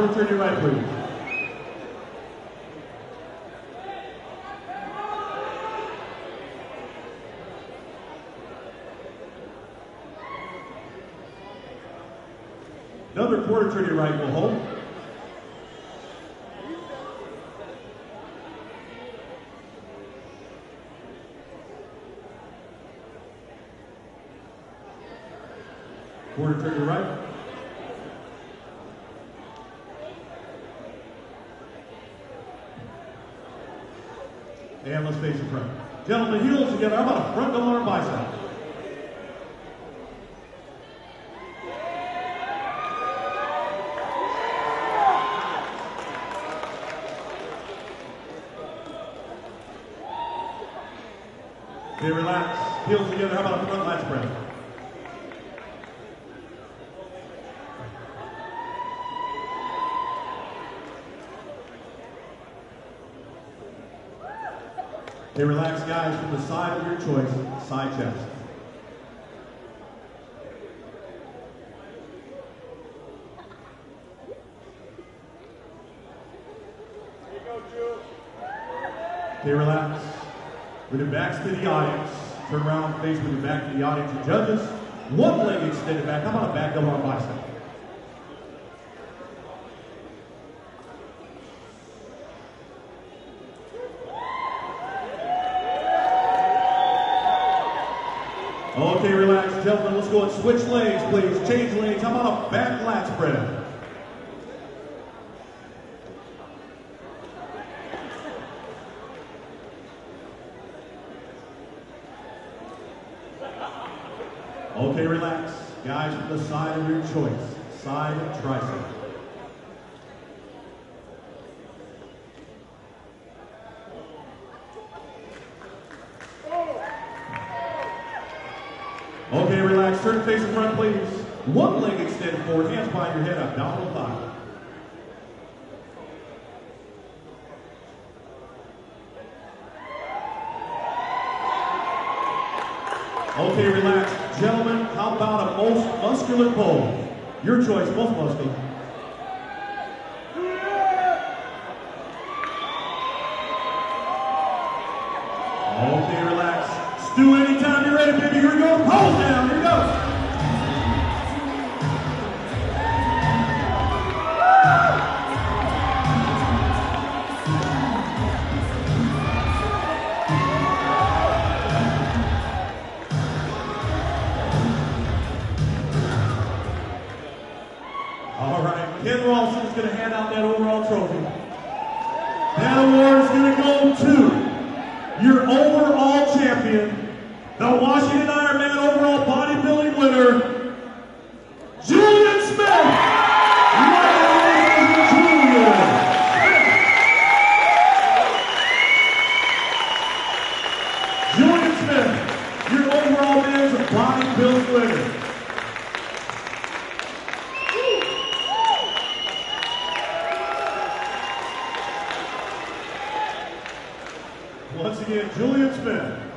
Board, turn your right, please. Another quarter to your right will hold. Quarter to your right. And let's face in front. Gentlemen, heels together. How about a front double arm bicep? Okay, relax. Heels together. How about a front lat spread? Okay, relax, guys. From the side of your choice, side chest. Okay, relax. With your backs to the audience, turn around, face with your back to the audience and judges. One leg extended back. How about a back double arm bicep? Okay, relax, gentlemen. Let's go and switch legs, please. Change legs. How about a back lat spread? Okay, relax. Guys, from the side of your choice. Side tricep. Okay, relax. Turn face in front, please. One leg extended forward, hands behind your head, abdominal thigh. Okay, relax. Gentlemen, how about a most muscular pole? Your choice, most muscular. Okay, relax. Stu, All right, Ken Ralston is going to hand out that overall trophy. That award is going to go to your overall champion, the Washington Ironman overall bodybuilding winner, Julian Smith. Congratulations, Julian. Julian Smith, your overall men's bodybuilding winner. Once again, Julian Smith.